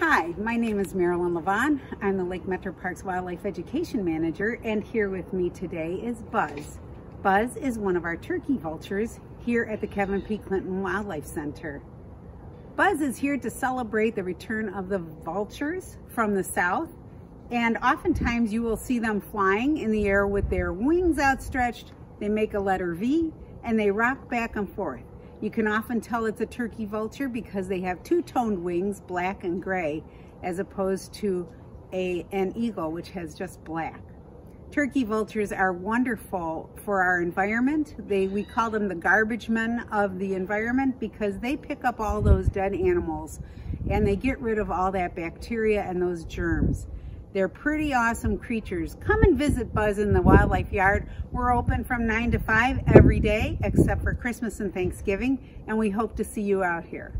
Hi, my name is Marilyn Levon. I'm the Lake Metroparks Wildlife Education Manager, and here with me today is Buzz. Buzz is one of our turkey vultures here at the Kevin P. Clinton Wildlife Center. Buzz is here to celebrate the return of the vultures from the south, and oftentimes you will see them flying in the air with their wings outstretched. They make a letter V, and they rock back and forth. You can often tell it's a turkey vulture because they have two-toned wings, black and gray, as opposed to a, an eagle, which has just black. Turkey vultures are wonderful for our environment. They, we call them the garbage men of the environment because they pick up all those dead animals and they get rid of all that bacteria and those germs. They're pretty awesome creatures. Come and visit Buzz in the Wildlife Yard. We're open from 9 to 5 every day except for Christmas and Thanksgiving, and we hope to see you out here.